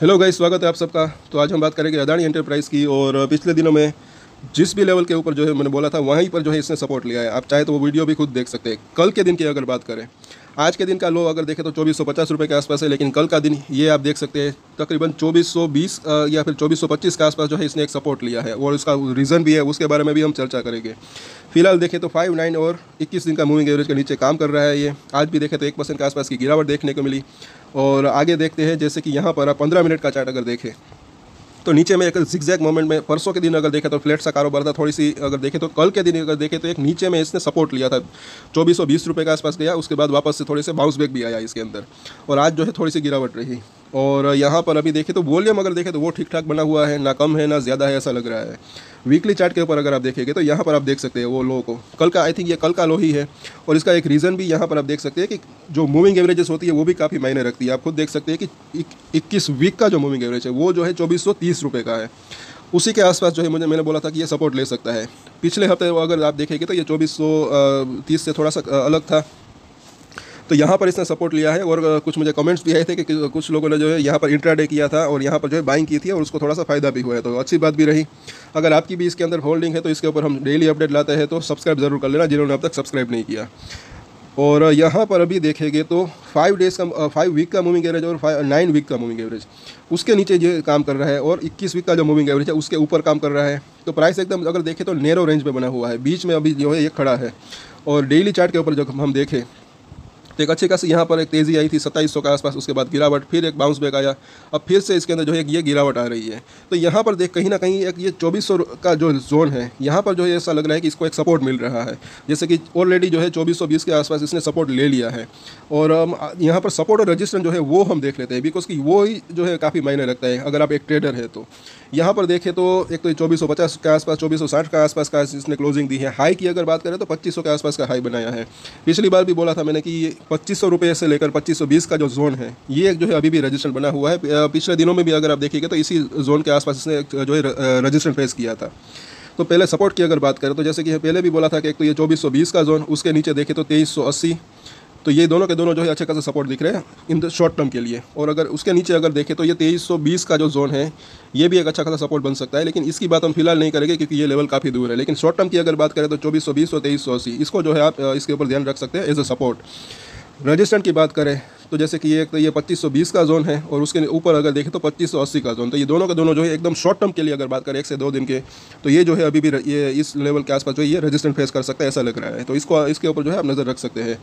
Hello guys स्वागत है आप सबका। तो आज हम बात करेंगे अदानी एंटरप्राइज़ की और पिछले दिनों में जिस भी लेवल के ऊपर जो है मैंने बोला था, वहीं पर जो है इसने सपोर्ट लिया है। आप चाहे तो वो वीडियो भी खुद देख सकते हैं। कल के दिन की अगर बात करें आज के दिन का लो अगर देखें तो चौबीस सौ पचास रुपये के आसपास है, लेकिन कल का दिन ये आप देख सकते हैं, तकरीबन चौबीस सौ बीस या फिर चौबीस सौ पच्चीस के आसपास जो है इसने एक सपोर्ट लिया है, और उसका रीज़न भी है, उसके बारे में भी हम चर्चा करेंगे। फ़िलहाल देखें तो फाइव नाइन और इक्कीस दिन का मूविंग एवरेज के नीचे काम कर रहा है ये। आज भी देखें तो एक परसेंट के आसपास की गिरावट देखने को मिली, और आगे देखते हैं, जैसे कि यहाँ पर आप पंद्रह मिनट का चार्ट अगर देखें तो नीचे में एक जिक्जैक मोमेंट में परसों के दिन अगर देखें तो फ्लैट सा कारोबार था, थोड़ी सी अगर देखें तो कल के दिन अगर देखें तो एक नीचे में इसने सपोर्ट लिया था। चौबीस सौ बीस रुपये के आसपास गया, उसके बाद वापस से थोड़े से बाउंस बैक भी आया इसके अंदर। और आज जो है थोड़ी सी गिरावट रही। और यहाँ पर अभी देखें तो वॉल्यूम अगर देखें तो वो ठीक ठाक बना हुआ है, ना कम है, ना ज़्यादा है, ऐसा लग रहा है। वीकली चार्ट के ऊपर अगर आप देखेंगे तो यहाँ पर आप देख सकते हैं वो लो को। कल का आई थिंक ये कल का लो ही है। और इसका एक रीज़न भी यहाँ पर आप देख सकते हैं कि जो मूविंग एवरेजेस होती है वो भी काफ़ी मायने रखती है। आप खुद देख सकते हैं कि इक्कीस वीक का जो मूविंग एवरेज है, वो जो है चौबीस सौ का है। उसी के आसपास जो है मुझे, मैंने बोला था कि ये सपोर्ट ले सकता है। पिछले हफ़्ते अगर आप देखेंगे तो ये चौबीस से थोड़ा सा अलग था। तो यहाँ पर इसने सपोर्ट लिया है और कुछ मुझे कमेंट्स भी आए थे कि कुछ लोगों ने जो है यहाँ पर इंट्राडे किया था और यहाँ पर जो है बाइंग की थी और उसको थोड़ा सा फ़ायदा भी हुआ है। तो अच्छी बात भी रही। अगर आपकी भी इसके अंदर होल्डिंग है तो इसके ऊपर हम डेली अपडेट लाते हैं तो सब्सक्राइब ज़रूर कर लेना जिन्होंने अब तक सब्सक्राइब नहीं किया। और यहाँ पर अभी देखेंगे तो फाइव डेज़ का फाइव वीक का मूविंग एवरेज और फाइव नाइन वीक का मूविंग एवरेज उसके नीचे ये काम कर रहा है और 21 वीक का जो मूविंग एवरेज है उसके ऊपर काम कर रहा है। तो प्राइस एकदम अगर देखें तो नेरो रेंज में बना हुआ है। बीच में अभी जो है ये खड़ा है। और डेली चार्ट के ऊपर जब हम देखें तो एक अच्छी खासी यहाँ पर एक तेज़ी आई थी, सत्ताईस के आसपास, उसके बाद गिरावट, फिर एक बाउंस बैक आया, अब फिर से इसके अंदर जो है ये गिरावट आ रही है। तो यहाँ पर देख कहीं ना कहीं एक ये चौबीस का जो जोन है, यहाँ पर जो है ऐसा लग रहा है कि इसको एक सपोर्ट मिल रहा है। जैसे कि ऑलरेडी जो है चौबीस के आसपास इसने सपोर्ट ले लिया है। और यहाँ पर सपोर्ट और रजिस्ट्रेशन जो है वो हम देख लेते हैं बिकॉज़ की वो ही जो है काफ़ी मायने रखता है, अगर आप एक ट्रेडर है तो। यहाँ पर देखें तो एक तो चौबीस सौ पचास के आसपास, चौबीस सौ साठ के आसपास का इसने क्लोजिंग दी है हाई की अगर बात करें तो पच्चीस सौ के आसपास का हाई बनाया है। पिछली बार भी बोला था मैंने कि पच्चीस सौ रुपये से लेकर पच्चीस सौ बीस का जो जोन है, ये एक जो है अभी भी रजिस्ट्रेशन बना हुआ है। पिछले दिनों में भी अगर आप देखिएगा तो इसी जोन के आसपास इसने जो है रजिस्ट्रेशन फेस किया था। तो पहले सपोर्ट की अगर बात करें तो जैसे कि पहले भी बोला था कि एक तो ये चौबीस सौ बीस का जोन उसके नीचे देखें तो तेईस सौ अस्सी तो ये दोनों के दोनों जो है अच्छे खासा सपोर्ट दिख रहे हैं इन द शॉर्ट टर्म के लिए। और अगर उसके नीचे अगर देखें तो ये तेईस सौ बीस का जो जोन है, ये भी एक अच्छा खासा सपोर्ट बन सकता है, लेकिन इसकी बात हम फ़िलहाल नहीं करेंगे क्योंकि ये लेवल काफ़ी दूर है। लेकिन शॉर्ट टर्म की अगर बात करें तो चौबीस सौ बीस तेईस सौ अस्सी, इसको जो है आप इसके ऊपर ध्यान रख सकते हैं एज अ सपोर्ट रजिस्टेंट की बात करें तो जैसे कि ये तो ये 2520 का जोन है और उसके ऊपर अगर देखें तो 2580 का जोन तो ये दोनों के, दोनों जो है एकदम शॉर्ट टर्म के लिए अगर बात करें, एक से दो दिन के तो ये जो है अभी भी ये इस लेवल के आसपास जो है ये रजिस्टेंट फेस कर सकता है, ऐसा लग रहा है। तो इसको, इसके ऊपर जो है आप नज़र रख सकते हैं।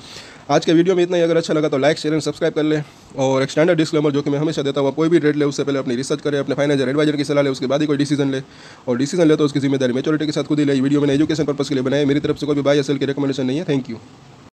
आज के वीडियो में इतना ही। अगर अच्छा लगा तो लाइक शेयर एंड सब्सक्राइब कर ले। और एक स्टैंडर्ड डिस्क्लेमर जो कि मैं हमेशा देता हूँ कोई भी ट्रेड ले, उससे पहले अपनी रिसर्च करें, अपने फाइनेंशियल एडवाइजर की सलाह ले, उसके बाद ही कोई डिसीज़न ले। और डिसीज़न ले तो उसकी ज़िम्मेदारी मेचोरिटी के साथ खुद ही ले। वीडियो मैंने एजुकेशन पर्पस के लिए बनाए मेरी तरफ़ से कोई भी बाई एस की रिकमेंडेशन नहीं है। Thank you